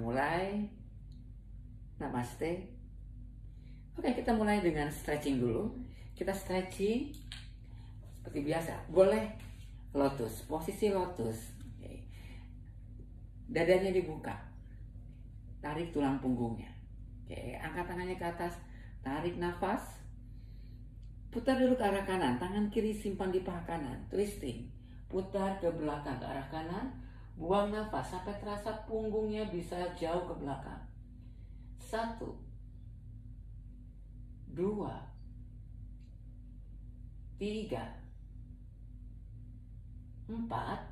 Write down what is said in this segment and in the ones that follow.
mulai. Namaste. Oke, kita mulai dengan stretching dulu. Kita stretching seperti biasa. Boleh lotus, posisi lotus. Dadanya dibuka. Tarik tulang punggungnya. Oke, angkat tangannya ke atas. Tarik nafas. Putar dulu ke arah kanan. Tangan kiri simpan di paha kanan. Twisting. Putar ke belakang ke arah kanan. Buang nafas sampai terasa punggungnya bisa jauh ke belakang. Satu, dua, tiga, empat.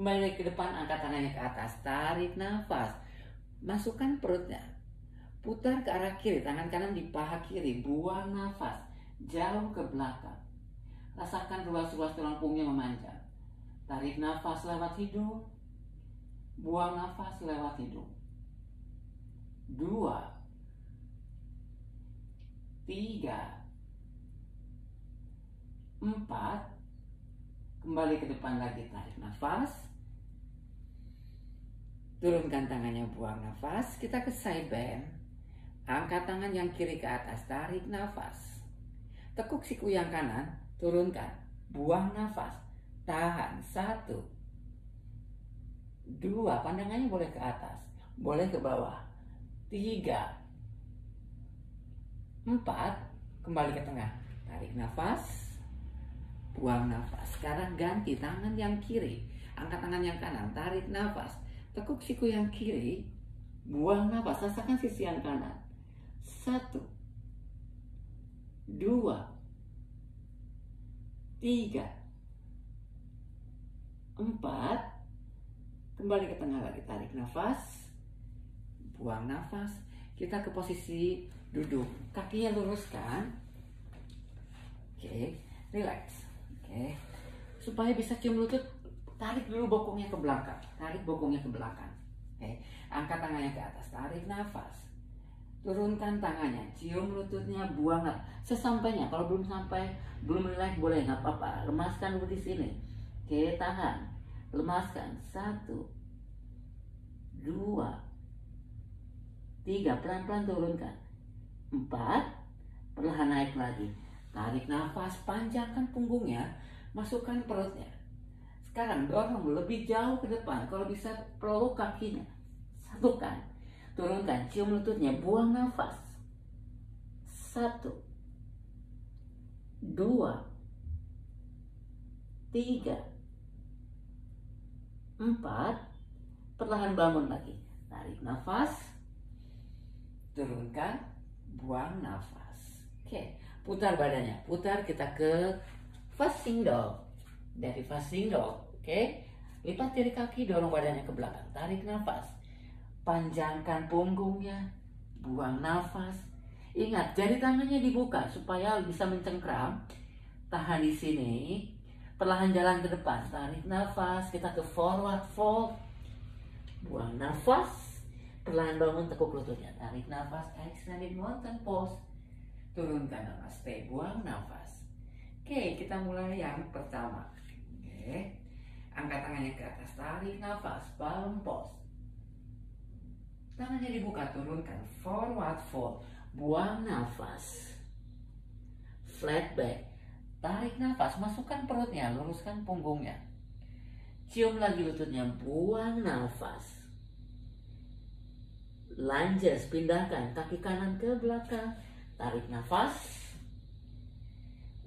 Kembali ke depan, angkat tangannya ke atas, tarik nafas, masukkan perutnya, putar ke arah kiri, tangan kanan di paha kiri, buang nafas, jauh ke belakang. Rasakan ruas-ruas tulang punggungnya memanjang. Tarik nafas lewat hidung, buang nafas lewat hidung. Dua, tiga, empat, kembali ke depan lagi tarik nafas, turunkan tangannya buang nafas, kita ke side bend, angkat tangan yang kiri ke atas, tarik nafas, tekuk siku yang kanan, turunkan, buang nafas, tahan, satu, dua, pandangannya boleh ke atas, boleh ke bawah, tiga, empat, kembali ke tengah. Tarik nafas, buang nafas. Sekarang ganti tangan yang kiri, angkat tangan yang kanan, tarik nafas. Tekuk siku yang kiri, buang nafas, rasakan sisi yang kanan. Satu, dua, tiga, empat, kembali ke tengah lagi, tarik nafas, buang nafas. Kita ke posisi duduk. Kakinya luruskan oke okay. relax. Oke. Okay. supaya bisa cium lutut tarik dulu bokongnya ke belakang. Tarik bokongnya ke belakang. Oke okay. angkat tangannya ke atas. Tarik nafas. Turunkan tangannya. Cium lututnya buang sesampainya kalau belum sampai belum relax boleh nggak apa-apa. Lemaskan dulu di sini. Oke tahan lemaskan satu dua Tiga, pelan-pelan turunkan. Empat, perlahan naik lagi. Tarik nafas, panjangkan punggungnya, masukkan perutnya. Sekarang dorong lebih jauh ke depan. Kalau bisa peluk kakinya. Satukan. Turunkan, cium lututnya, buang nafas. Satu. Dua. Tiga. Empat. Perlahan bangun lagi. Tarik nafas turunkan, buang nafas. Oke, putar badannya, putar kita ke facing dog. Dari facing dog, oke. Lipat jari kaki, dorong badannya ke belakang, tarik nafas. Panjangkan punggungnya, buang nafas. Ingat, jari tangannya dibuka supaya bisa mencengkram. Tahan di sini. Perlahan jalan ke depan, tarik nafas, kita ke forward fold. Buang nafas, Perlahan bangun tekuk lututnya. Tarik nafas, extended mountain pose. Turunkan namaste, buang nafas. Oke, kita mulai yang pertama. Oke. Angkat tangannya ke atas, tarik nafas, balon pose. Tangannya dibuka, turunkan, forward fold. Buang nafas. Flat back. Tarik nafas, masukkan perutnya, luruskan punggungnya. Cium lagi lututnya, buang nafas Lunges, pindahkan kaki kanan ke belakang. Tarik nafas.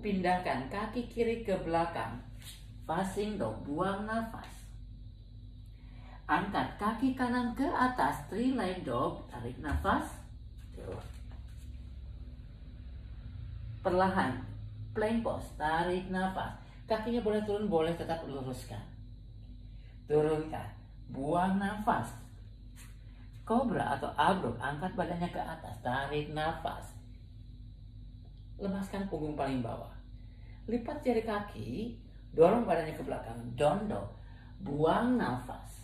Pindahkan kaki kiri ke belakang. Facing dog, buang nafas. Angkat kaki kanan ke atas, three leg dog. Tarik nafas. Perlahan, plank pose, tarik nafas. Kakinya boleh turun, boleh tetap luruskan. Turunkan, buang nafas Kobra atau abruk, angkat badannya ke atas, tarik nafas. Lemaskan punggung paling bawah. Lipat jari kaki, dorong badannya ke belakang, dondo. Buang nafas.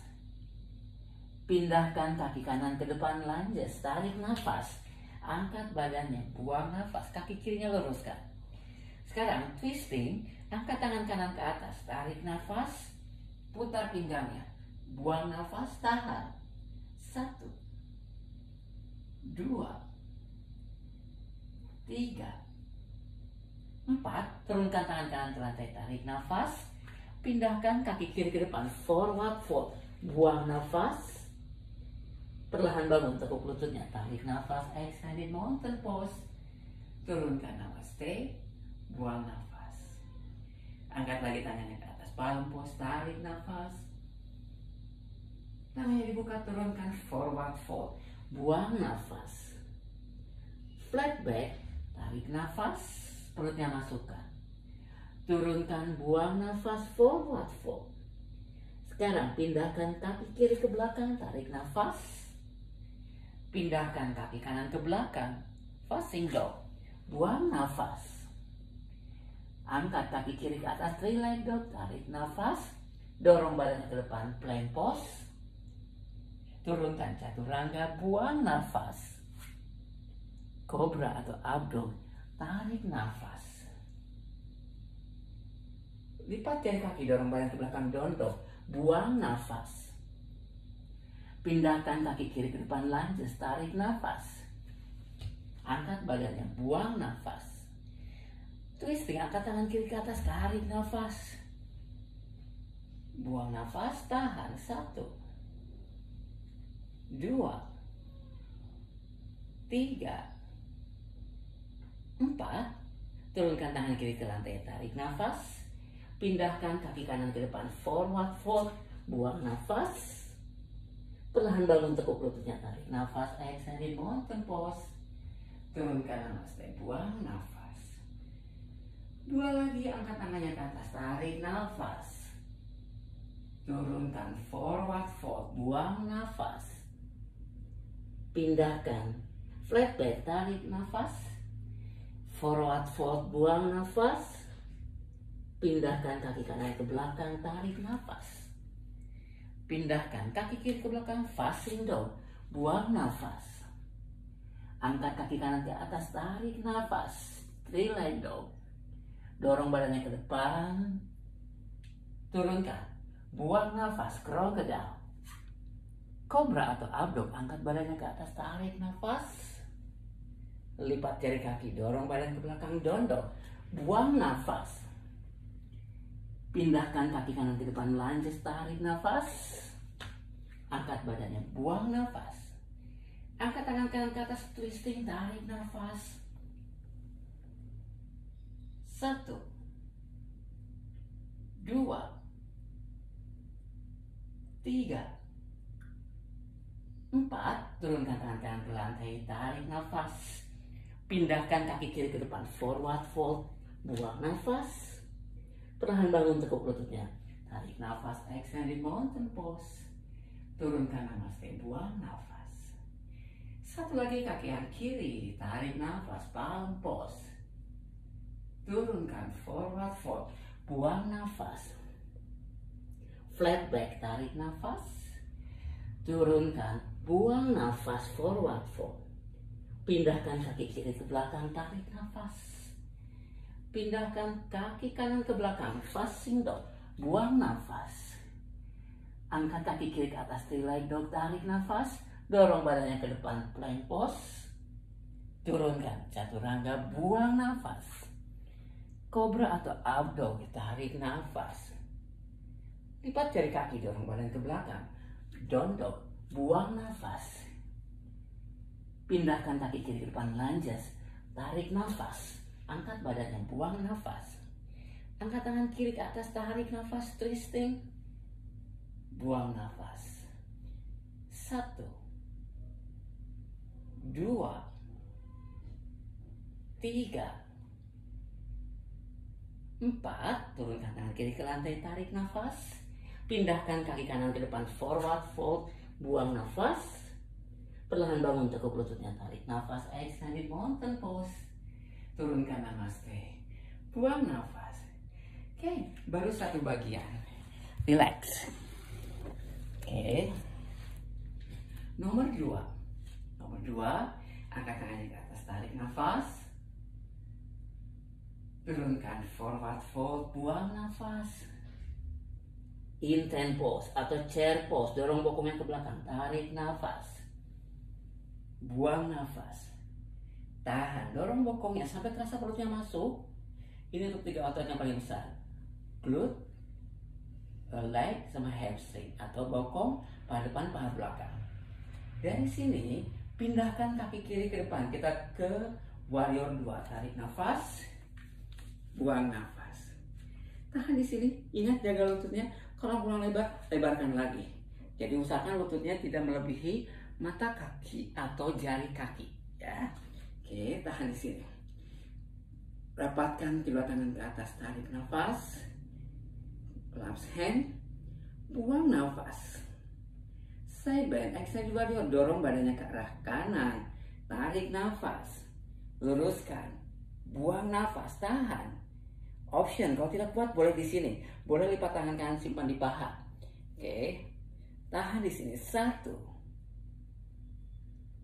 Pindahkan kaki kanan ke depan, lunges, tarik nafas. Angkat badannya, buang nafas, kaki kirinya luruskan. Sekarang twisting, angkat tangan kanan ke atas, tarik nafas, putar pinggangnya, buang nafas, tahan. Satu, dua, tiga, empat. Turunkan tangan kanan ke lantai, tarik nafas. Pindahkan kaki kiri ke depan, forward fold. Buang nafas. Perlahan bangun tekuk lututnya, tarik nafas, extended mountain pose. Turunkan namaste, buang nafas. Angkat lagi tangannya ke atas, palm pose, tarik nafas. Tangannya dibuka, turunkan forward fold. Buang nafas. Flat back, tarik nafas, perutnya masukkan. Turunkan, buang nafas, forward fold. Sekarang pindahkan kaki kiri ke belakang, tarik nafas. Pindahkan kaki kanan ke belakang, facing dog. Buang nafas. Angkat kaki kiri ke atas, three leg dog, tarik nafas. Dorong badannya ke depan, plank pose. Turunkan chaturanga, buang nafas. Cobra atau abdom, tarik nafas. Lipat jari kaki, dorong badan ke belakang, dondok. Buang nafas. Pindahkan kaki kiri ke depan, lunges, tarik nafas. Angkat badannya, buang nafas. Twisting, angkat tangan kiri ke atas, tarik nafas. Buang nafas, tahan. Satu. Dua. Tiga. Empat. Turunkan tangan kiri ke lantai, tarik nafas. Pindahkan kaki kanan ke depan, forward fold, buang nafas. Perlahan bangun tekuk lututnya, tarik nafas, extended mountain pose. Turunkan namaste, buang nafas. Dua lagi, angkat tangannya ke atas, tarik nafas. Turunkan forward fold, buang nafas. Pindahkan flat back, tarik nafas. Forward fold, buang nafas Pindahkan kaki kanan ke belakang, tarik nafas. Pindahkan kaki kiri ke belakang, facing dog. Buang nafas. Angkat kaki kanan ke atas, tarik nafas. Three leg dog. Dorong badannya ke depan. Turunkan. Buang nafas, crocodile. Cobra atau abdom, angkat badannya ke atas, tarik nafas. Lipat jari kaki, dorong badan ke belakang, dondok. Buang nafas. Pindahkan kaki kanan ke depan, lunges, tarik nafas. Angkat badannya, buang nafas. Angkat tangan kanan ke atas, twisting, tarik nafas. Satu. Dua. Tiga. Empat. Turunkan tangan kanan ke lantai, tarik nafas. Pindahkan kaki kiri ke depan, forward fold. Buang nafas Perlahan bangun tekuk lututnya. Tarik nafas, extended mountain pose. Turunkan namaste, buang nafas. Satu lagi kaki yang kiri, tarik nafas, palm pose. Turunkan forward fold, buang nafas. Flat back, tarik nafas. Turunkan, buang nafas, forward fold. Pindahkan kaki kiri ke belakang, tarik nafas Pindahkan kaki kanan ke belakang, facing dog. Buang nafas. Angkat kaki kiri ke atas, three dog, tarik nafas. Dorong badannya ke depan, plank pose. Turunkan, chaturanga, buang nafas. Cobra atau abdo, tarik nafas. Lipat jari kaki, dorong badan ke belakang. Dondok, buang nafas. Pindahkan kaki kiri ke depan, lunges. Tarik nafas. Angkat badannya, buang nafas. Angkat tangan kiri ke atas, tarik nafas, twisting. Buang nafas. Satu. Dua. Tiga. Empat. Turunkan tangan kiri ke lantai, tarik nafas. Pindahkan kaki kanan ke depan, forward fold. Buang nafas. Perlahan bangun tekuk lututnya, tarik nafas, extended mountain pose turunkan namaste. Buang nafas. Oke, baru satu bagian. Relax. Oke. Nomor dua. Nomor dua, angkat tangannya ke atas, tarik nafas. Turunkan forward fold, buang nafas. Intent pose atau chair pose, dorong bokongnya ke belakang, tarik nafas. buang nafas. Tahan, dorong bokongnya sampai terasa perutnya masuk. Ini untuk tiga otot yang paling besar. Glute, leg, sama hamstring atau bokong, paha depan, paha belakang. Dari sini, pindahkan kaki kiri ke depan. Kita ke warrior 2. Tarik nafas, buang nafas. Tahan di sini. Ingat jaga lututnya. Kalau pulang lebar, lebarkan lagi. Jadi usahakan lututnya tidak melebihi mata kaki atau jari kaki. Ya. Oke, tahan di sini. Rapatkan kedua tangan ke atas. Tarik nafas. Clasp hand. Buang nafas. Side bend, extend warrior. Dorong badannya ke arah kanan. Tarik nafas. Luruskan. Buang nafas. Tahan. Option, kalau tidak kuat boleh di sini. Boleh lipat tangan kanan simpan di paha. Oke. Tahan di sini. Satu.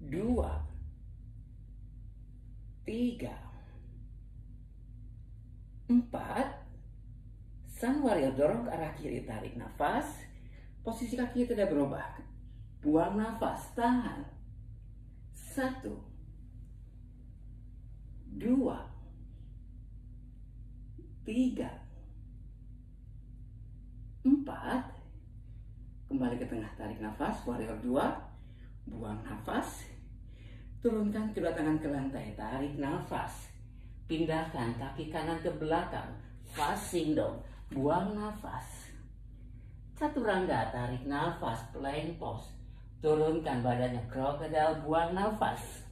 Dua. Tiga. Empat. Sun warrior dorong ke arah kiri. Tarik nafas. Posisi kaki tidak berubah. Buang nafas. Tahan. Satu. Dua tiga, empat, kembali ke tengah, tarik nafas, warrior dua, buang nafas, turunkan kedua tangan ke lantai, tarik nafas, pindahkan kaki kanan ke belakang, facing dong, buang nafas, rangga tarik nafas, plank pose, turunkan badannya, crocodile, buang nafas,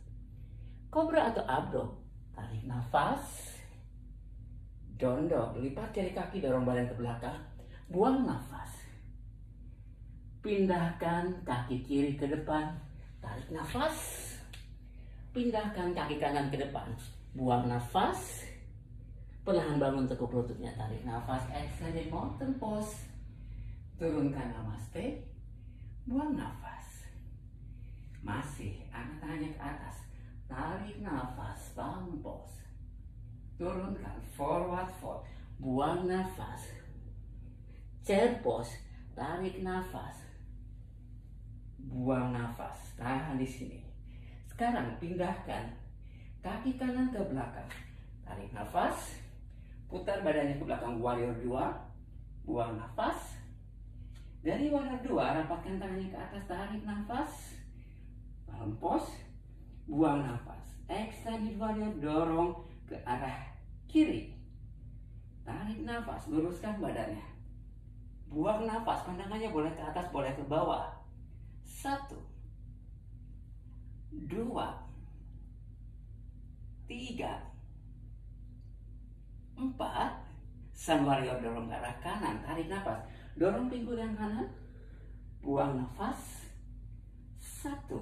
kobra atau abdo, tarik nafas, Dondok, lipat jari kaki, dorong badan ke belakang. Buang nafas. Pindahkan kaki kiri ke depan. Tarik nafas. Pindahkan kaki kanan ke depan. Buang nafas. Perlahan bangun tekuk lututnya. Tarik nafas. Extended mountain pose. Turunkan namaste. Buang nafas. Masih angkat tangannya ke atas. Tarik nafas. Bangun pose turunkan forward fold buang nafas. Chair pose tarik nafas. Buang nafas. Tahan di sini. Sekarang pindahkan kaki kanan ke belakang. Tarik nafas. Putar badannya ke belakang. Warrior dua. Buang nafas. Dari warrior dua rapatkan tangannya ke atas. Tarik nafas. Dalam pos buang nafas. Extended warrior dorong ke arah kiri. Tarik nafas, luruskan badannya. Buang nafas, pandangannya boleh ke atas, boleh ke bawah. Satu. Dua. Tiga. Empat. Sang warrior dorong ke arah kanan, tarik nafas. Dorong pinggul yang kanan. Buang nafas. Satu.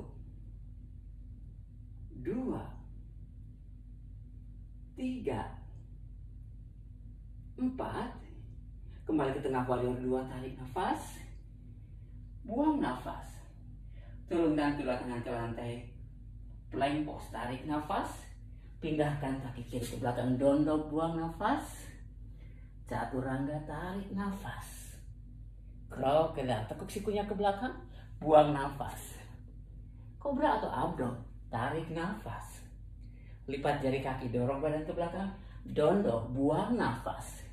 Dua tiga, empat, kembali ke tengah warrior dua, tarik nafas, buang nafas, turunkan kedua tangan ke lantai, plank pose, tarik nafas, pindahkan kaki kiri ke belakang, dondok, buang nafas, caturangga, tarik nafas, krokodil, tekuk sikunya ke belakang, buang nafas, kobra atau abdo, tarik nafas, Lipat jari kaki, dorong badan ke belakang. Dondo, buang nafas.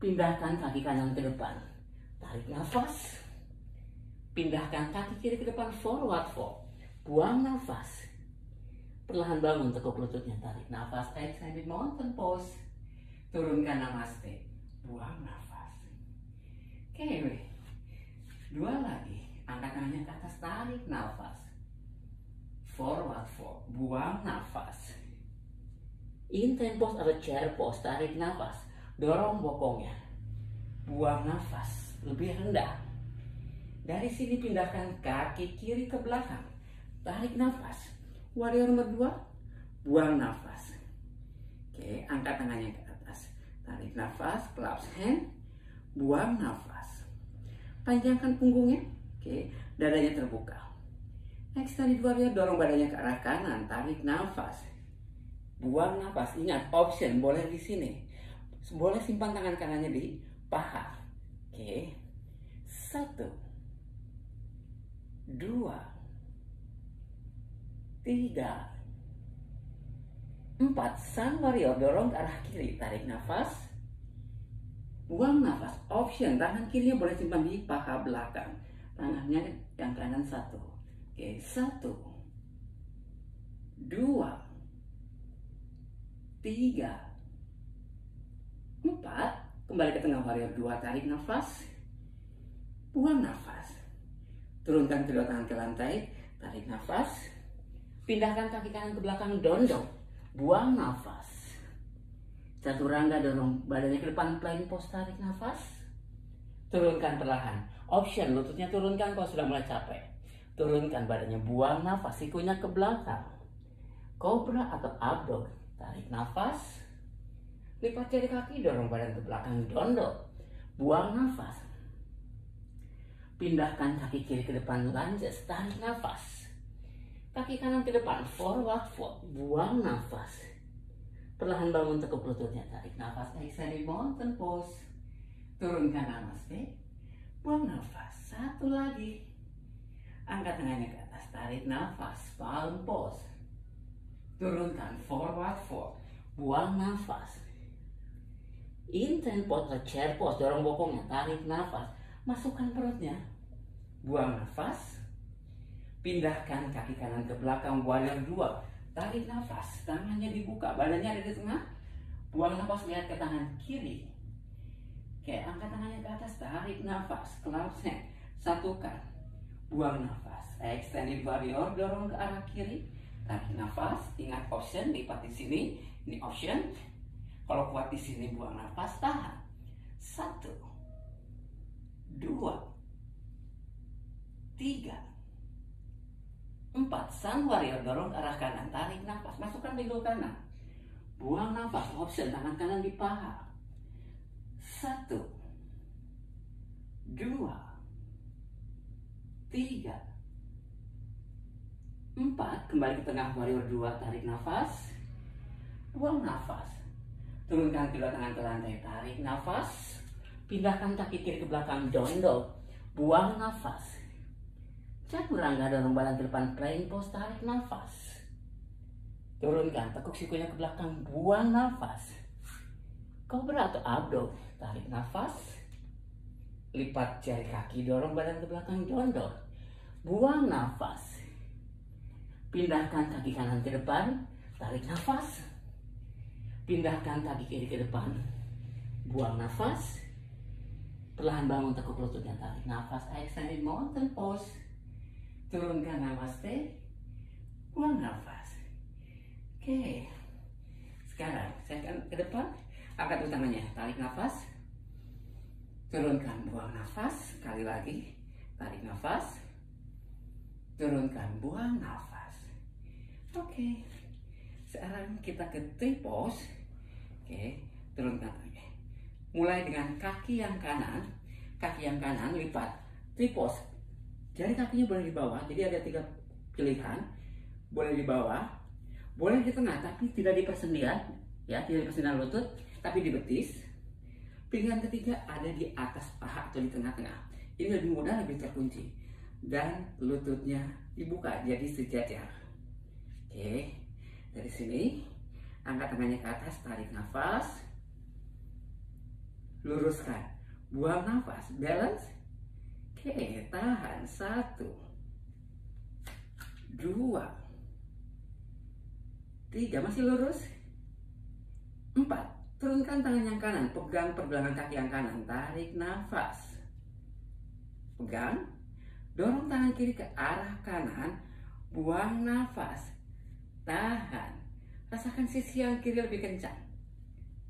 Pindahkan kaki kanan ke depan. Tarik nafas. Pindahkan kaki kiri ke depan, forward fold. Buang nafas. Perlahan bangun tekuk lututnya, tarik nafas. Extended mountain pose. Turunkan namaste. Buang nafas. Oke, dua lagi. Angkat tangannya ke atas, tarik nafas forward fold, buang nafas. Intent pose atau chair pose, tarik nafas, dorong bokongnya, buang nafas, lebih rendah. Dari sini pindahkan kaki kiri ke belakang, tarik nafas. Warrior nomor dua, buang nafas. Oke, angkat tangannya ke atas, tarik nafas, claps hand, buang nafas. Panjangkan punggungnya, oke, dadanya terbuka. Next tadi warrior dorong badannya ke arah kanan, tarik nafas. Buang nafas. Ingat, option boleh di sini. Boleh simpan tangan kanannya di paha. Oke. Satu. Dua. tiga, empat. Sun warrior dorong ke arah kiri, tarik nafas, buang nafas. Option tangan kirinya boleh simpan di paha belakang, tangannya yang kanan satu. Oke, satu, dua, tiga, empat. Kembali ke tengah warrior dua, tarik nafas, buang nafas. Turunkan kedua tangan ke lantai, tarik nafas, pindahkan kaki kanan ke belakang, dondong, buang nafas. Chaturanga dorong badannya ke depan, plank pose, tarik nafas, turunkan perlahan. Option lututnya turunkan kalau sudah mulai capek. Turunkan badannya, buang nafas, sikunya ke belakang. Cobra atau abdog, tarik nafas, Lipat jari kaki, dorong badan ke belakang, dondok. Buang nafas. Pindahkan kaki kiri ke depan, lunges, tarik nafas. Kaki kanan ke depan, forward fold, buang nafas. Perlahan bangun tekuk lututnya, tarik nafas, exhale mountain pose. Turunkan namaste, buang nafas. Satu lagi. Angkat tangannya ke atas, tarik nafas, palm pose. Turunkan forward fold, buang nafas. Intent pose chair pose, dorong bokongnya, tarik nafas, masukkan perutnya, buang nafas, pindahkan kaki kanan ke belakang, warrior dua, tarik nafas, tangannya dibuka, badannya ada di tengah, buang nafas lihat ke tangan kiri, Oke, angkat tangannya ke atas, tarik nafas, cloud snap, satukan, buang nafas, extended warrior, dorong ke arah kiri, tarik nafas, ingat option, lipat di sini, ini option, kalau kuat di sini buang nafas, tahan. Satu, dua, tiga, empat. Sang warrior dorong ke arah kanan, tarik nafas, masukkan pinggul kanan. Buang nafas, option. Tangan kanan di paha. Satu, dua, tiga, empat. Kembali ke tengah warrior dua, tarik nafas, buang nafas. Turunkan kedua tangan ke lantai, tarik nafas. Pindahkan kaki kiri ke belakang, dondo. Buang nafas. Chaturanga dorong badan ke depan, playing pose, tarik nafas. Turunkan, tekuk sikunya ke belakang, buang nafas. Cobra atau abdo, tarik nafas. Lipat jari kaki, dorong badan ke belakang, dondo. Buang nafas. Pindahkan kaki kanan ke depan, tarik nafas. Pindahkan kaki kiri ke depan. Buang nafas. Perlahan bangun tekuk lututnya tarik nafas. Extended mountain pose. Turunkan namaste. Buang nafas. Oke. Sekarang saya akan ke depan. Angkat tangannya. Tarik nafas. Turunkan. Buang nafas. Sekali lagi. Tarik nafas. Turunkan. Buang nafas. Oke. Sekarang kita ke T-pose. Oke, turunkan kaki. Mulai dengan kaki yang kanan, kaki yang kanan lipat, tripos. Jari kakinya boleh di bawah, jadi ada tiga pilihan. Boleh di bawah, boleh di tengah, tapi tidak di persendian, ya, tidak di persendian lutut, tapi di betis. Pilihan ketiga ada di atas paha atau di tengah-tengah. Ini lebih mudah, lebih terkunci. Dan lututnya dibuka jadi sejajar. Oke, dari sini Angkat tangannya ke atas, tarik nafas. Luruskan. Buang nafas. Balance. Oke, tahan. Satu. Dua. Tiga. Masih lurus. Empat. Turunkan tangan yang kanan. Pegang pergelangan kaki yang kanan. Tarik nafas. Pegang. Dorong tangan kiri ke arah kanan. Buang nafas. Tahan. Rasakan sisi yang kiri lebih kencang.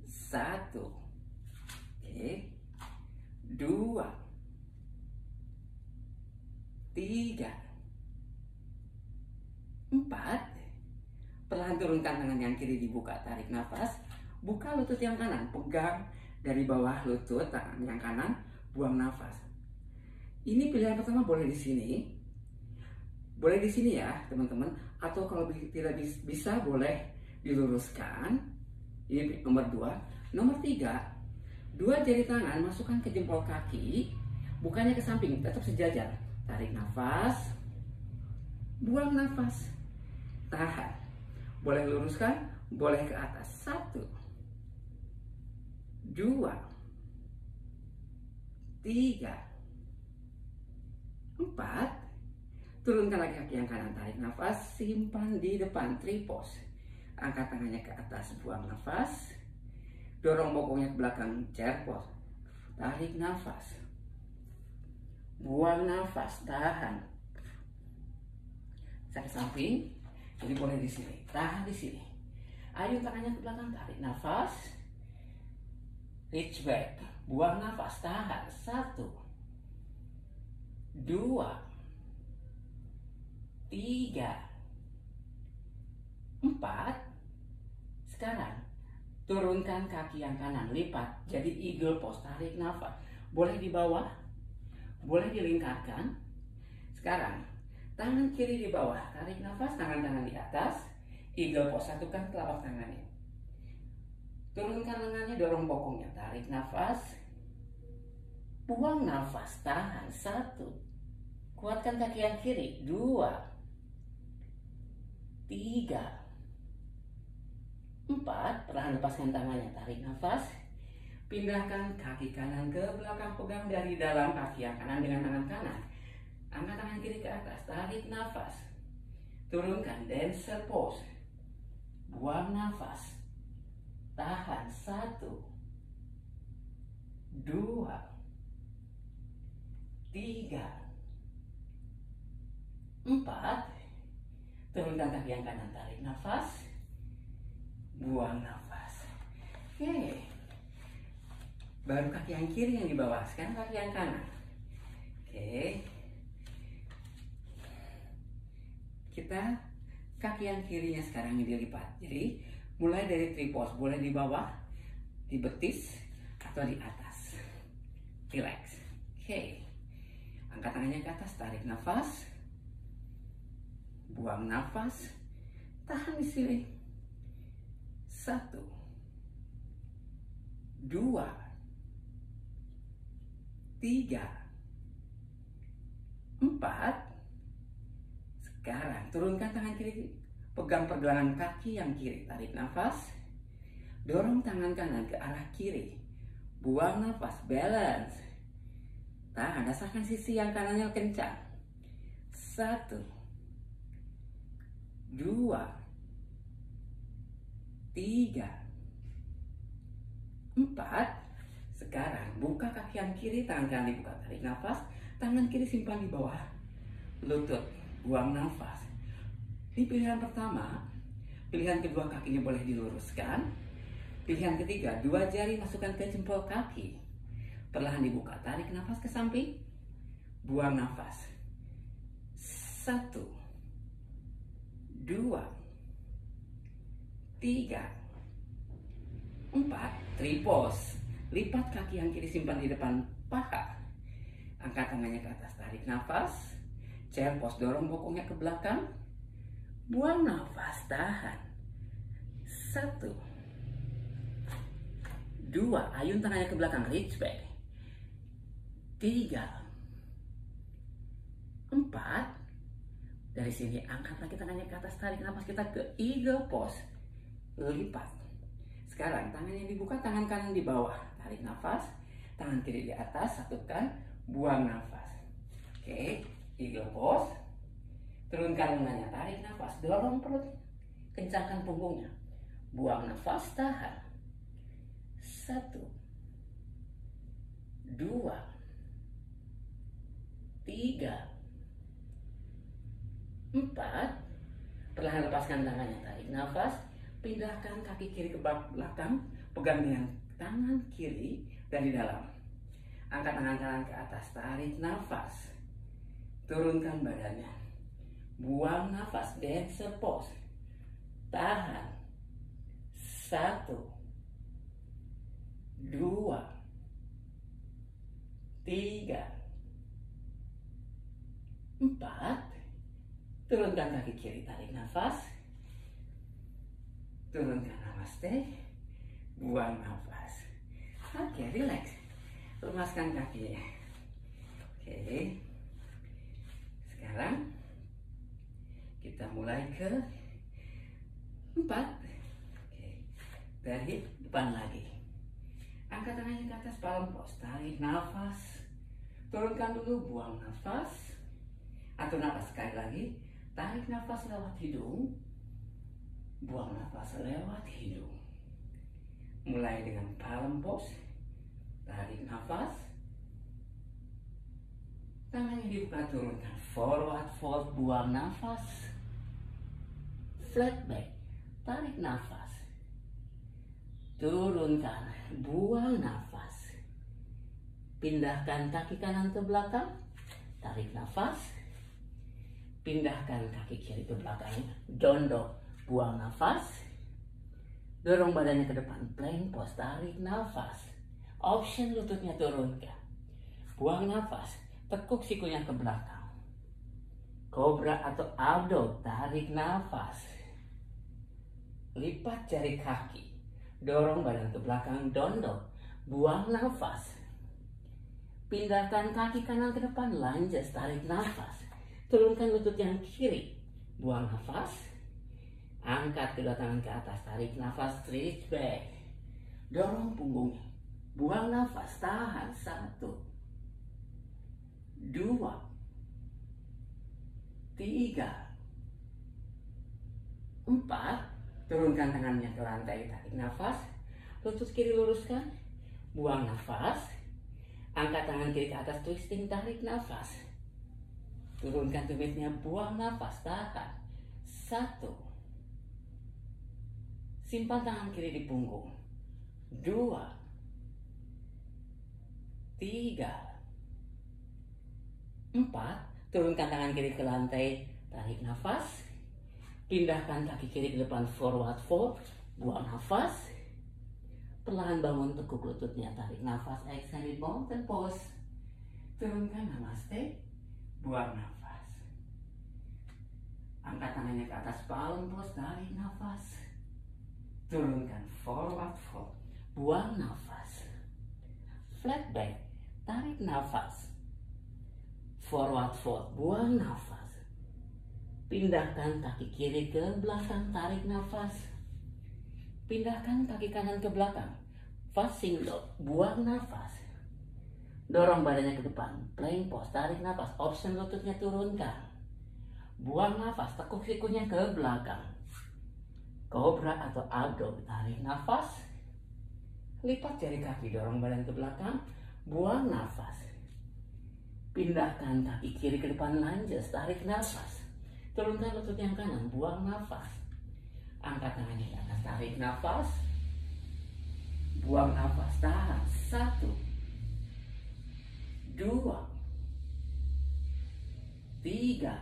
Satu. Oke. Dua. Tiga. Empat. Perlahan turunkan tangan yang kiri dibuka. Tarik nafas. Buka lutut yang kanan. Pegang dari bawah lutut tangan yang kanan. Buang nafas. Ini pilihan pertama boleh di sini. Boleh di sini ya, teman-teman. Atau kalau tidak bisa boleh diluruskan. Ini nomor dua. Nomor tiga, dua jari tangan masukkan ke jempol kaki, bukannya ke samping, tetap sejajar. Tarik nafas, buang nafas. tahan. Boleh luruskan, boleh ke atas. Satu, dua, tiga, empat. Turunkan lagi kaki yang kanan, tarik nafas, simpan di depan tripos. Angkat tangannya ke atas, buang nafas. Dorong bokongnya ke belakang, chair. Tarik nafas. Buang nafas, tahan. Ke samping, jadi boleh di sini. Tahan di sini. Ayo tangannya ke belakang, tarik nafas. Reach back. Buang nafas, tahan. Satu. Dua. Tiga. Empat. Sekarang, turunkan kaki yang kanan, lipat. Jadi eagle pose, tarik nafas. Boleh di bawah, boleh dilingkarkan. Sekarang, tangan kiri di bawah, tarik nafas, tangan-tangan di atas. Eagle pose, satukan telapak tangannya. Turunkan lengannya, dorong bokongnya, tarik nafas. Buang nafas, tahan, satu. Kuatkan kaki yang kiri, dua. Tiga. Empat, perlahan lepaskan tangannya, tarik nafas. Pindahkan kaki kanan ke belakang, pegang dari dalam kaki yang kanan dengan tangan kanan. Angkat tangan kiri ke atas, tarik nafas. Turunkan dancer pose. Buang nafas. Tahan, satu. Dua. Tiga. Empat. Turunkan kaki yang kanan, tarik nafas buang nafas. Oke. Baru kaki yang kiri yang di bawah, sekarang kaki yang kanan. Oke. Kita kaki yang kirinya sekarang ini dilipat. Jadi mulai dari tripos, boleh di bawah, di betis, atau di atas. Relax. Oke. Angkat tangannya ke atas, tarik nafas. Buang nafas. Tahan di sini. Satu. Dua. Tiga. Empat. Sekarang turunkan tangan kiri. Pegang pergelangan kaki yang kiri. Tarik nafas. Dorong tangan kanan ke arah kiri. Buang nafas. Balance. Tahan. Rasakan sisi yang kanannya kencang. Satu. Dua tiga, empat. Sekarang buka kaki yang kiri, tangan kanan dibuka, tarik nafas, tangan kiri simpan di bawah lutut, buang nafas. Ini pilihan pertama, pilihan kedua kakinya boleh diluruskan. Pilihan ketiga, dua jari masukkan ke jempol kaki. Perlahan dibuka, tarik nafas ke samping, buang nafas. Satu, dua, tiga, empat, tripos. Lipat kaki yang kiri simpan di depan paha. Angkat tangannya ke atas, tarik nafas. Chair pose, dorong bokongnya ke belakang. Buang nafas, tahan. Satu. Dua, ayun tangannya ke belakang, reach back. Tiga. Empat. Dari sini angkat lagi tangannya ke atas, tarik nafas kita ke eagle pose lipat. Sekarang tangan yang dibuka, tangan kanan di bawah. Tarik nafas, tangan kiri di atas, satukan, buang nafas. Oke, eagle pose. Turunkan lengannya, tarik nafas, dorong perut, kencangkan punggungnya. Buang nafas, tahan. Satu, dua, tiga, empat. Perlahan lepaskan tangannya, tarik nafas, Pindahkan kaki kiri ke belakang, pegang dengan tangan kiri dari dalam. Angkat tangan kanan ke atas, tarik nafas. Turunkan badannya. Buang nafas, dancer pose. Tahan. Satu. Dua. Tiga. Empat. Turunkan kaki kiri, tarik nafas turunkan namaste buang nafas oke okay, relax lemaskan kakinya oke sekarang kita mulai ke empat. Oke. Dari depan lagi. Angkat tangannya ke atas palm pos. Tarik nafas. Turunkan dulu buang nafas. Atau nafas sekali lagi. Tarik nafas lewat hidung. Buang nafas lewat hidung. Mulai dengan palm pose tarik nafas tangannya dibuka turunkan forward fold buang nafas. Flat back tarik nafas. Turunkan. Buang nafas. Pindahkan kaki kanan ke belakang. Tarik nafas. Pindahkan kaki kiri ke belakang. Dondok. Buang nafas. Dorong badannya ke depan. Plank pose. Tarik nafas. Option lututnya turunkan. Buang nafas tekuk sikunya ke belakang kobra atau abdo tarik nafas lipat jari kaki dorong badan ke belakang dondok buang nafas pindahkan kaki kanan ke depan lunges tarik nafas turunkan lutut yang kiri buang nafas Angkat kedua tangan ke atas, tarik nafas, stretch back. Dorong punggungnya. Buang nafas, tahan. Satu. Dua. Tiga. Empat. Turunkan tangannya ke lantai, tarik nafas. Lutut kiri luruskan. Buang nafas. Angkat tangan kiri ke atas, twisting, tarik nafas. Turunkan tumitnya, buang nafas, tahan. Satu. Simpan tangan kiri di punggung. Dua. Tiga. Empat. Turunkan tangan kiri ke lantai. Tarik nafas. Pindahkan kaki kiri ke depan forward fold. Buang nafas. Perlahan bangun tekuk lututnya. Tarik nafas. Exhale mountain pose. Turunkan namaste. Buang nafas. Angkat tangannya ke atas palm pose. Tarik nafas turunkan forward fold buang nafas flat back tarik nafas forward fold buang nafas. Pindahkan kaki kiri ke belakang tarik nafas. Pindahkan kaki kanan ke belakang. Facing dog buang nafas. Dorong badannya ke depan. Plank pose tarik nafas. Option lututnya turunkan. Buang nafas tekuk sikunya ke belakang. Cobra atau abdo, tarik nafas. Lipat jari kaki, dorong badan ke belakang. Buang nafas. Pindahkan kaki kiri ke depan lunges, tarik nafas. Turunkan lutut yang kanan, buang nafas. Angkat tangannya ke atas, tarik nafas. Buang nafas, tahan. Satu. Dua. Tiga.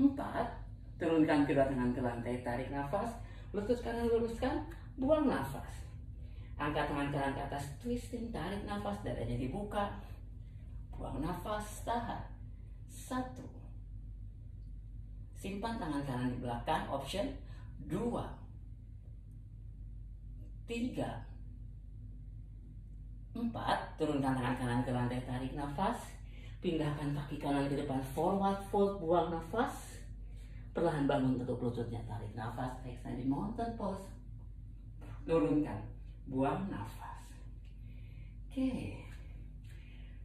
Empat Turunkan kedua tangan ke lantai, tarik nafas. Lutut kanan luruskan, buang nafas. Angkat tangan kanan ke atas, twisting, tarik nafas, dadanya dibuka. Buang nafas, tahan. Satu. Simpan tangan kanan di belakang, option. Dua. Tiga. Empat, turunkan tangan kanan ke lantai, tarik nafas. Pindahkan kaki kanan ke depan, forward fold, buang nafas Perlahan bangun untuk lututnya, tarik nafas, di mountain pose. Turunkan, buang nafas. Oke.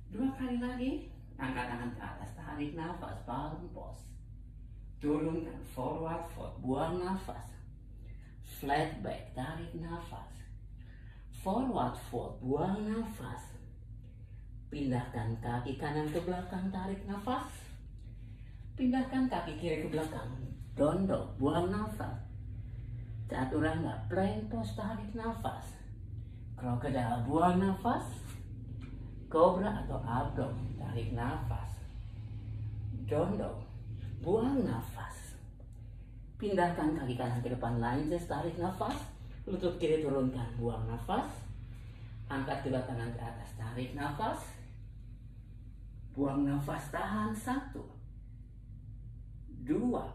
Dua kali lagi, angkat tangan ke atas, tarik nafas, palm pose. Turunkan, forward fold, buang nafas. Flat back, tarik nafas. Forward fold, buang nafas. Pindahkan kaki kanan ke belakang, tarik nafas Pindahkan kaki kiri ke belakang. Dondok, buang nafas. Caturangga, plank pose, tarik nafas. Krokodil, buang nafas. Cobra atau abdom, tarik nafas. Dondok, buang nafas. Pindahkan kaki kanan ke depan lunges, tarik nafas. Lutut kiri turunkan, buang nafas. Angkat kedua tangan ke atas, tarik nafas. Buang nafas, tahan satu dua,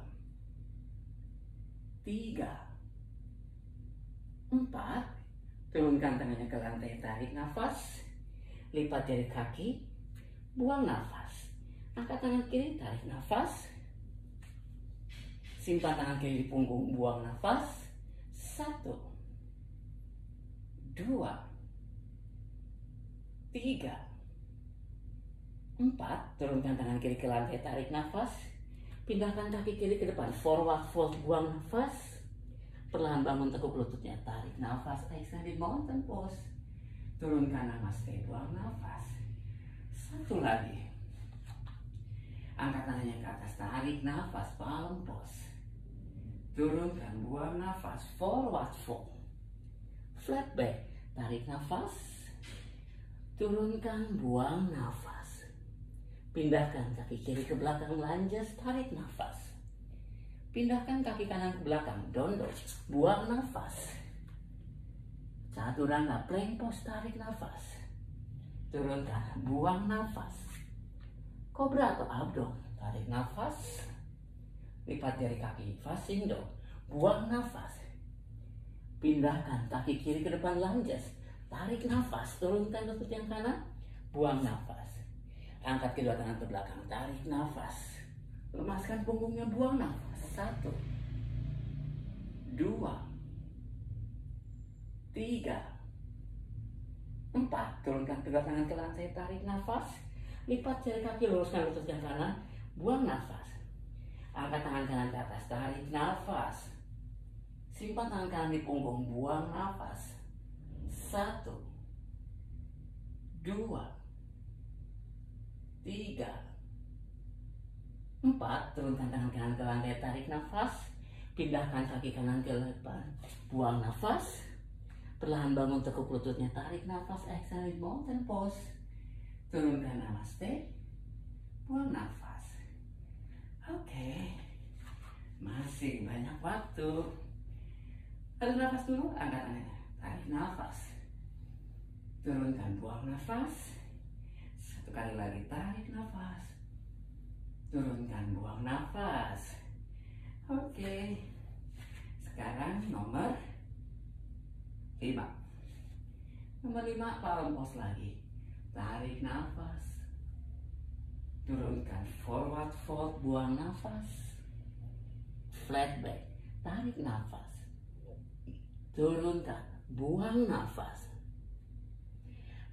tiga, empat. Turunkan tangannya ke lantai, tarik nafas. Lipat jari kaki, buang nafas. Angkat tangan kiri, tarik nafas. Simpan tangan kiri di punggung, buang nafas. Satu, dua, tiga, empat. Turunkan tangan kiri ke lantai, tarik nafas. Pindahkan kaki kiri ke depan, forward fold, buang nafas. Perlahan bangun tekuk lututnya, tarik nafas, extended mountain pose. Turunkan namaste, buang nafas. Satu lagi. Angkat tangannya ke atas, tarik nafas, palm pose. Turunkan, buang nafas, forward fold. Flat back, tarik nafas. Turunkan, buang nafas. Pindahkan kaki kiri ke belakang, lunges, tarik nafas. Pindahkan kaki kanan ke belakang, dondo, buang nafas. Chaturanga, plank pose, tarik nafas. Turunkan, buang nafas. Kobra atau abdom, tarik nafas. Lipat jari kaki, facing dog. Buang nafas. Pindahkan kaki kiri ke depan lunges. Tarik nafas, turunkan lutut yang kanan. Buang nafas. Angkat kedua tangan ke belakang, tarik nafas. Lemaskan punggungnya, buang nafas. Satu. Dua. Tiga. Empat. Turunkan kedua tangan ke lantai, tarik nafas. Lipat jari kaki, luruskan lutut yang kanan. Buang nafas. Angkat tangan kanan ke atas, tarik nafas. Simpan tangan kanan di punggung, buang nafas. Satu, dua, tiga, empat. Turunkan tangan kanan ke lantai, tarik nafas. Pindahkan kaki kanan ke depan, buang nafas. Perlahan bangun tekuk lututnya, tarik nafas, exhale, mountain pose. Turunkan namaste, buang nafas. Oke, masih banyak waktu. Tarik nafas dulu, angkat. Tarik nafas. Turunkan, buang nafas. Satu kali lagi, tarik nafas. Turunkan, buang nafas. Oke, sekarang nomor lima. Nomor lima, palm lagi. Tarik nafas. Turunkan forward fold buang nafas. Flat back tarik nafas. Turunkan buang nafas.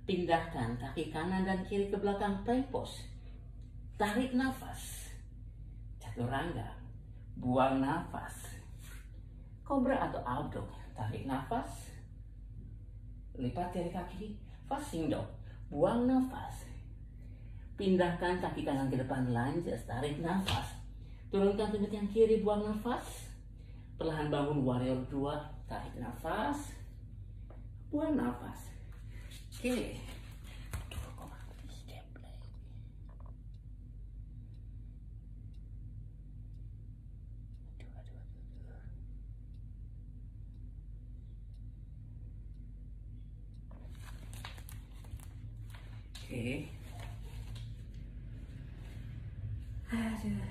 Pindahkan kaki kanan dan kiri ke belakang plank pose. Tarik nafas. Chaturanga buang nafas. Kobra atau abdo tarik nafas lipat jari kaki facing dog buang nafas Pindahkan kaki kanan ke depan, lunges, tarik nafas. Turunkan tunjuk yang kiri, buang nafas. Perlahan bangun warrior 2, tarik nafas. Buang nafas. Oke. Oke. Aduh.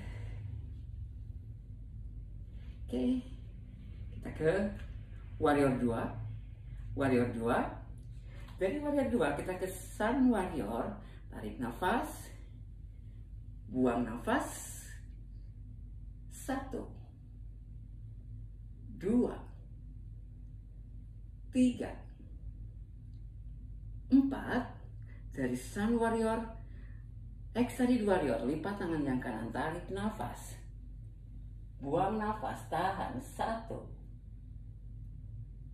Oke. Kita ke warrior 2. Warrior 2. Dari warrior 2 kita ke sun warrior. Tarik nafas. Buang nafas. Satu. Dua. Tiga. Empat. Dari sun warrior Extended warrior, lipat tangan yang kanan, tarik nafas. Buang nafas, tahan. Satu.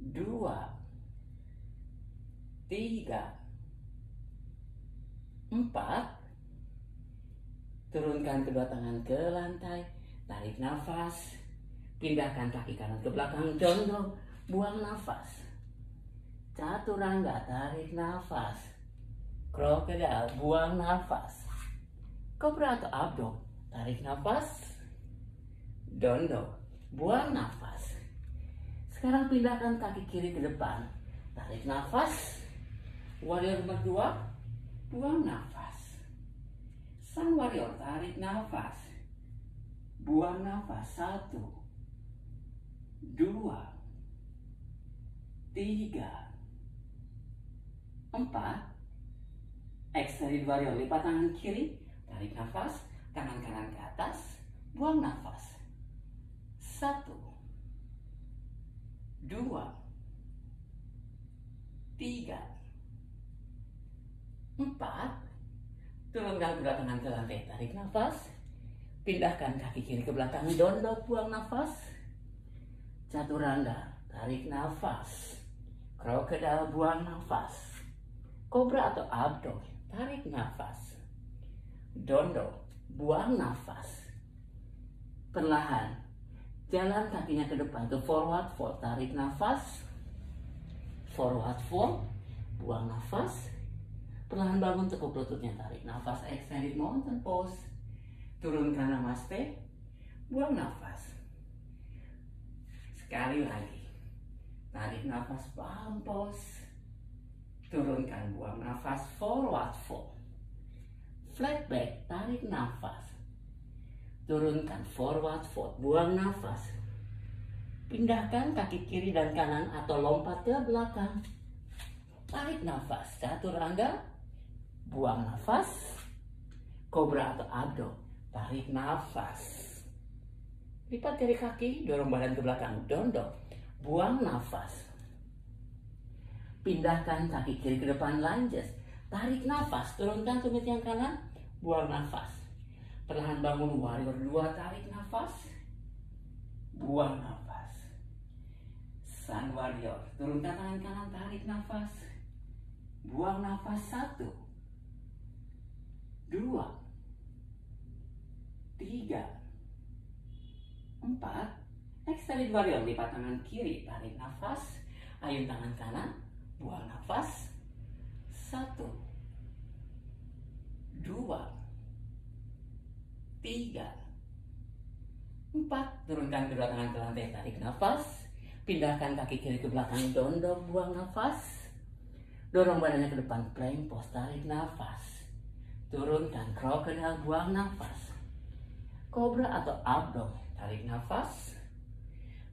Dua. Tiga. Empat. Turunkan kedua tangan ke lantai. Tarik nafas. Pindahkan kaki kanan ke belakang. Condong. Buang nafas. Caturangga, tarik nafas. Krokodil, buang nafas. Kobra atau abdo. Tarik nafas. Dondo. Buang nafas. Sekarang pindahkan kaki kiri ke depan. Tarik nafas. Warrior berdua, buang nafas. Sang warrior tarik nafas. Buang nafas. Satu. Dua. Tiga. Empat. Exhale warrior. Lipat tangan kiri. Tarik nafas. Tangan kanan ke atas. Buang nafas. Satu. Dua. Tiga empat. Turunkan kedua tangan ke lantai tarik nafas. Pindahkan kaki kiri ke belakang dondok buang nafas. Chaturanga tarik nafas. Krokodil buang nafas. Kobra atau abdo tarik nafas. Dondo buang nafas. Perlahan jalan kakinya ke depan ke forward fold tarik nafas. Forward fold buang nafas Perlahan bangun tekuk lututnya, tarik nafas extended mountain pose. Turunkan namaste, buang nafas. Sekali lagi, tarik nafas palm pose. Turunkan, buang nafas forward fold. Flat back, tarik nafas. Turunkan forward fold, buang nafas. Pindahkan kaki kiri dan kanan atau lompat ke belakang. Tarik nafas, rangga buang nafas, kobra atau abdo, tarik nafas. Lipat jari kaki, dorong badan ke belakang, dondok, buang nafas. Pindahkan kaki kiri ke depan, lunges, tarik nafas, turunkan tumit yang kanan, buang nafas. Perlahan bangun warrior dua, tarik nafas, buang nafas. Sun warrior, turunkan tangan kanan, tarik nafas, buang nafas satu dua, tiga, empat. Extended warrior, lipat tangan kiri, tarik nafas, ayun tangan kanan, buang nafas. Satu, dua, tiga, empat. Turunkan kedua tangan ke lantai, tarik nafas. Pindahkan kaki kiri ke belakang, dondok, buang nafas. Dorong badannya ke depan, plank pose, tarik nafas Turunkan krokodil, buang nafas. Kobra atau abdo, tarik nafas.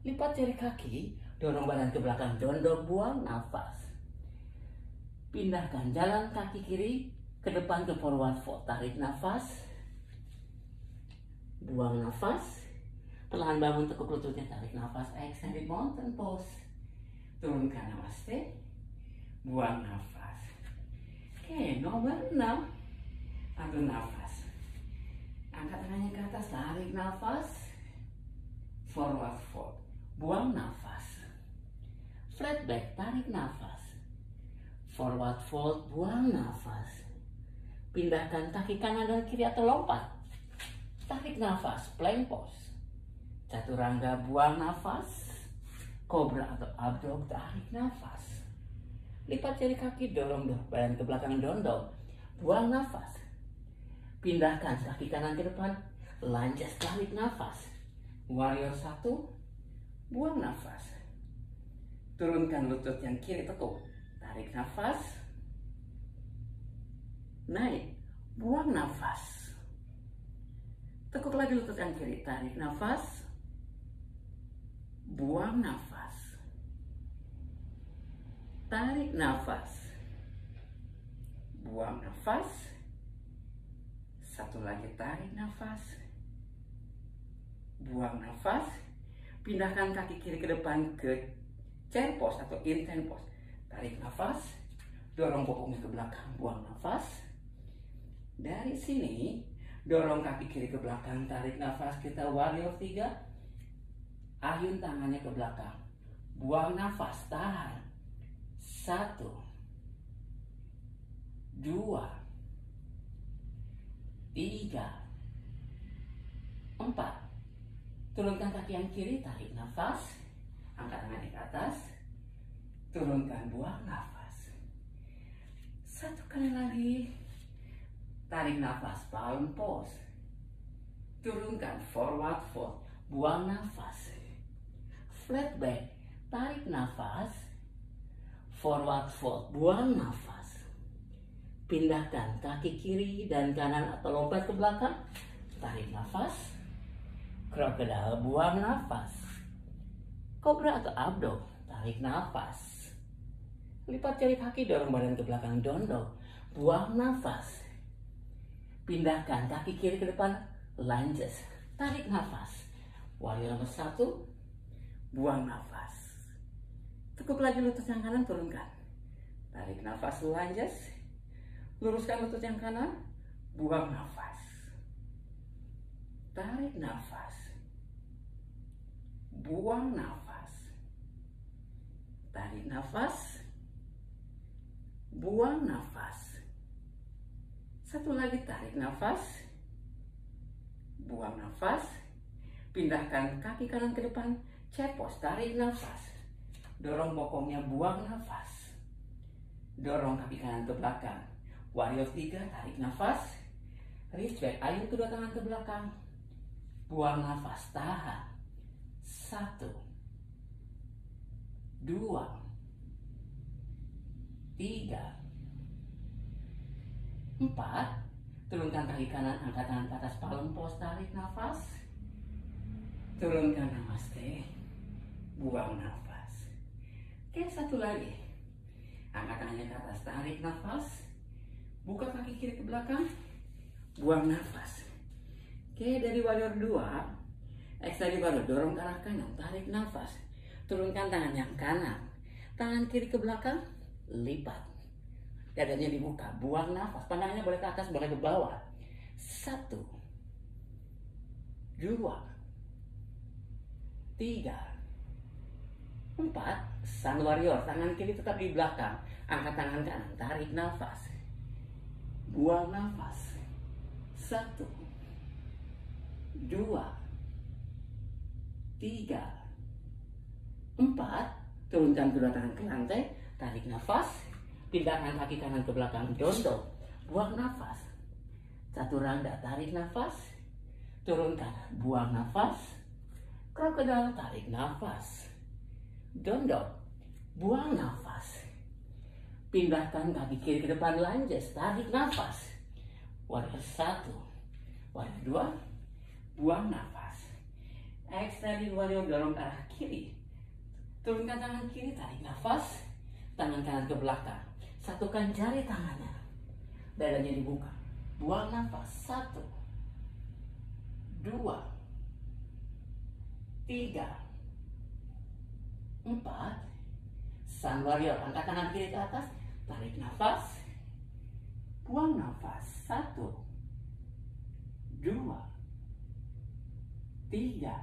Lipat jari kaki, dorong badan ke belakang, dondok, buang nafas. Pindahkan jalan kaki kiri ke depan ke forward fold, tarik nafas. Buang nafas. Perlahan bangun tekuk lututnya, tarik nafas, extended mountain pose. Turunkan namaste. Buang nafas. Oke, nomor 6 ambil nafas angkat tangannya ke atas tarik nafas. Forward fold. Buang nafas. Flat back tarik nafas. Forward fold buang nafas. Pindahkan kaki kanan dan kiri atau lompat. Tarik nafas plank pose. Chaturanga buang nafas. Kobra atau abdog tarik nafas. Lipat jari kaki dorong badan ke belakang dondong buang nafas Pindahkan kaki kanan ke depan. Lunges tarik nafas. Warrior satu. Buang nafas. Turunkan lutut yang kiri tekuk. Tarik nafas. Naik. Buang nafas. Tekuk lagi lutut yang kiri. Tarik nafas. Buang nafas. Tarik nafas. Buang nafas satu lagi tarik nafas. Buang nafas. Pindahkan kaki kiri ke depan ke chair pose atau intent pose. Tarik nafas. Dorong bokongnya ke belakang. Buang nafas. Dari sini, dorong kaki kiri ke belakang. Tarik nafas. Kita warrior tiga. Ayun tangannya ke belakang. Buang nafas. Tahan. Satu. Dua tiga, empat. Turunkan kaki yang kiri, tarik nafas, angkat tangan ke atas, turunkan, buang nafas. Satu kali lagi, tarik nafas, palm pose. Turunkan, forward fold, buang nafas. Flat back, tarik nafas, forward fold, buang nafas. Pindahkan kaki kiri dan kanan atau lompat ke belakang. Tarik nafas. Krokodil, buang nafas. Kobra atau abdo, tarik nafas. Lipat jari kaki, dorong badan ke belakang, dondo. Buang nafas. Pindahkan kaki kiri ke depan, lunges. Tarik nafas. Warrior nomor satu, buang nafas. Tekuk lagi lutut yang kanan, turunkan. Tarik nafas, lunges Luruskan lutut yang kanan. Buang nafas. Tarik nafas. Buang nafas. Tarik nafas. Buang nafas. Satu lagi tarik nafas. Buang nafas. Pindahkan kaki kanan ke depan. Cepos, tarik nafas. Dorong bokongnya, buang nafas. Dorong kaki kanan ke belakang. Warrior 3, tarik nafas. Reach back, ayun kedua tangan ke belakang. Buang nafas, tahan. Satu. Dua. Tiga. Empat. Turunkan kaki kanan, angkat tangan ke atas palem pos, tarik nafas. Turunkan namaste. Buang nafas. Oke, satu lagi. Angkat tangannya ke atas, tarik nafas. Buka kaki kiri ke belakang. Buang nafas. Oke, dari warrior 2. X tadi baru dorong ke arah kanan, tarik nafas. Turunkan tangan yang kanan. Tangan kiri ke belakang, lipat. Dadanya dibuka, buang nafas. Pandangannya boleh ke atas, boleh ke bawah. Satu. Dua. Tiga. Empat. Sun warrior, tangan kiri tetap di belakang. Angkat tangan kanan, tarik nafas. Buang nafas. Satu. Dua. Tiga. Empat. Turunkan kedua tangan ke lantai. Tarik nafas. Pindahkan kaki kanan ke belakang. Dondo. Buang nafas. Satu rangda. Tarik nafas. Turunkan. Buang nafas. Krokodil. Tarik nafas. Dondo. Buang nafas. Pindahkan kaki kiri ke depan lanjes. Tarik nafas. Warga satu. Warga dua. Buang nafas. Extended warrior dorong ke arah kiri. Turunkan tangan kiri, tarik nafas. Tangan kanan ke belakang. Satukan jari tangannya. Dadanya dibuka. Buang nafas. Satu. Dua. Tiga. Empat. Sun warrior. Angkat tangan kiri ke atas. Tarik nafas. Buang nafas. Satu. Dua. Tiga.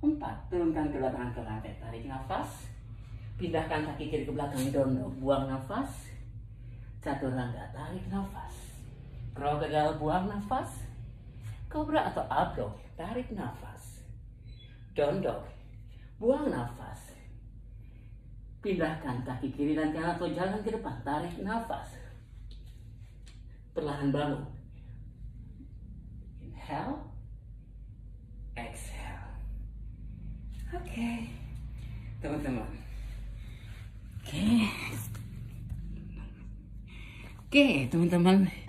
Empat. Turunkan kedua tangan ke lantai. Tarik nafas. Pindahkan kaki kiri ke belakang. Dondo. Buang nafas. Chaturanga. Tarik nafas. Krokodil. Buang nafas. Cobra atau abdo. Tarik nafas. Dondok. Buang nafas. Pindahkan kaki kiri dan kanan atau jalan ke depan. Tarik nafas. Perlahan bangun. Inhale. Exhale. Oke. Teman-teman. Oke. Oke, teman-teman.